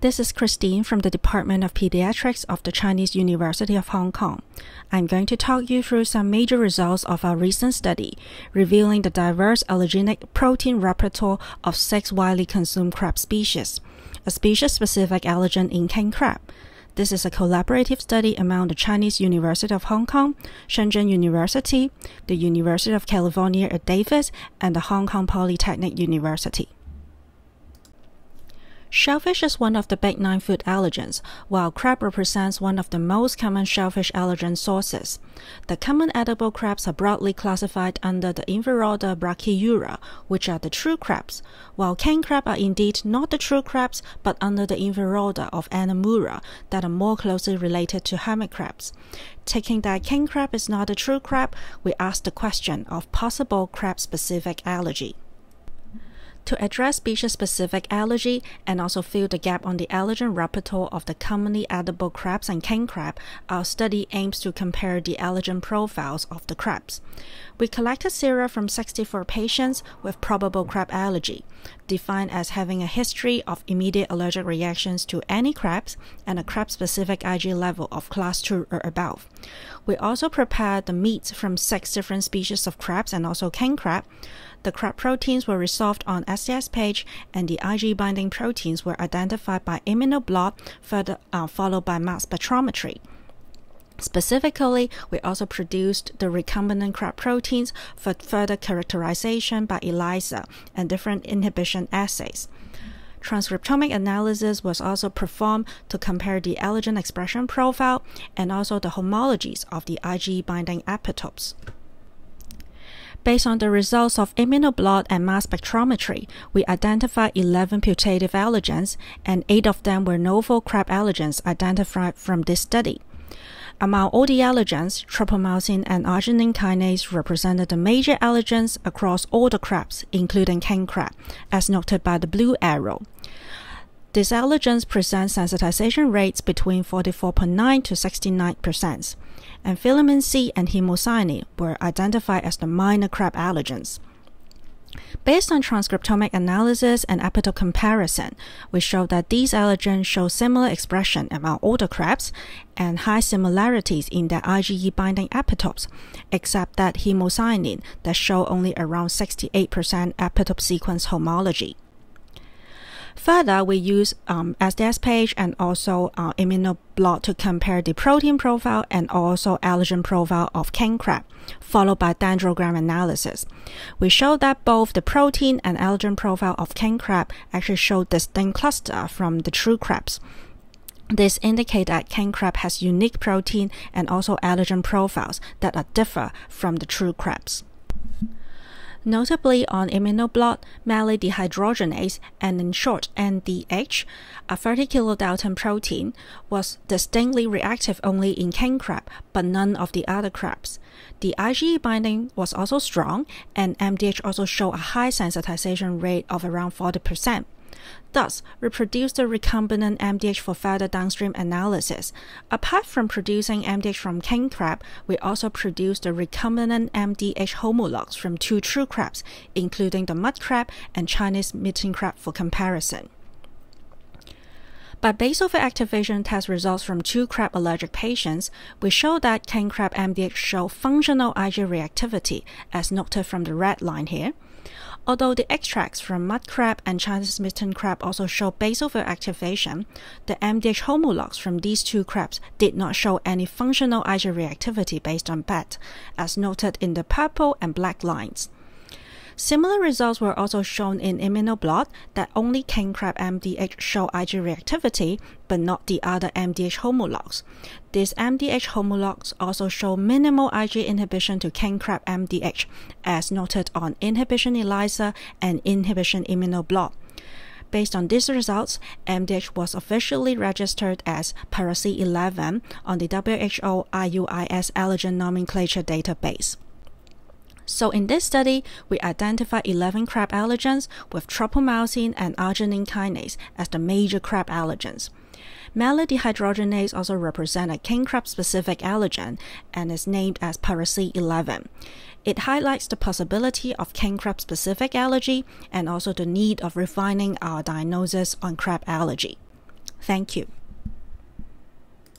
This is Christine from the Department of Pediatrics of the Chinese University of Hong Kong. I'm going to talk you through some major results of our recent study, revealing the diverse allergenic protein repertoire of six widely consumed crab species, a species-specific allergen in king crab. This is a collaborative study among the Chinese University of Hong Kong, Shenzhen University, the University of California at Davis, and the Hong Kong Polytechnic University. Shellfish is one of the big nine food allergens, while crab represents one of the most common shellfish allergen sources. The common edible crabs are broadly classified under the infraorder Brachyura, which are the true crabs, while king crab are indeed not the true crabs, but under the infraorder of Anomura, that are more closely related to hermit crabs. Taking that king crab is not a true crab, we ask the question of possible crab-specific allergy. To address species-specific allergy and also fill the gap on the allergen repertoire of the commonly edible crabs and king crab, our study aims to compare the allergen profiles of the crabs. We collected sera from 64 patients with probable crab allergy, defined as having a history of immediate allergic reactions to any crabs and a crab-specific IgE level of class 2 or above. We also prepared the meats from six different species of crabs and also king crab. The crab proteins were resolved on SDS-PAGE, and the Ig binding proteins were identified by immunoblot, further uh, followed by mass spectrometry. Specifically, we also produced the recombinant crab proteins for further characterization by ELISA and different inhibition assays. Transcriptomic analysis was also performed to compare the allergen expression profile and also the homologies of the IgE binding epitopes. Based on the results of immunoblot and mass spectrometry, we identified 11 putative allergens, and 8 of them were novel crab allergens identified from this study. Among all the allergens, tropomyosin and arginine kinase represented the major allergens across all the crabs, including king crab, as noted by the blue arrow. These allergens present sensitization rates between 44.9 to 69%, and filamin C and hemocyanin were identified as the minor crab allergens. Based on transcriptomic analysis and epitope comparison, we showed that these allergens show similar expression among older crabs and high similarities in their IgE binding epitopes, except that hemocyanin that show only around 68% epitope sequence homology. Further, we use um, SDS-PAGE and also uh, immunoblot to compare the protein profile and also allergen profile of king crab, followed by dendrogram analysis. We show that both the protein and allergen profile of king crab actually show distinct cluster from the true crabs. This indicates that king crab has unique protein and also allergen profiles that are differ from the true crabs. Notably on immunoblot, malate dehydrogenase, and in short MDH, a 30 kilodalton protein, was distinctly reactive only in king crab, but none of the other crabs. The IgE binding was also strong, and MDH also showed a high sensitization rate of around 40%. Thus, we produced the recombinant MDH for further downstream analysis. Apart from producing MDH from king crab, we also produced the recombinant MDH homologs from two true crabs, including the mud crab and Chinese mitten crab for comparison. By basophil activation test results from two crab allergic patients, we show that king crab MDH show functional IgE reactivity, as noted from the red line here. Although the extracts from mud crab and Chinese mitten crab also show basal basophil activation, the MDH homologs from these two crabs did not show any functional IgE reactivity based on BAT, as noted in the purple and black lines. Similar results were also shown in immunoblot that only king crab MDH show Ig reactivity, but not the other MDH homologs. These MDH homologs also show minimal Ig inhibition to king crab MDH, as noted on inhibition ELISA and inhibition immunoblot. Based on these results, MDH was officially registered as Par c 11 on the WHO IUIS allergen nomenclature database. So in this study, we identified 11 crab allergens with tropomyosin and arginine kinase as the major crab allergens. Malate dehydrogenase also represents a king crab specific allergen and is named as Par c 11. It highlights the possibility of king crab specific allergy and also the need of refining our diagnosis on crab allergy. Thank you.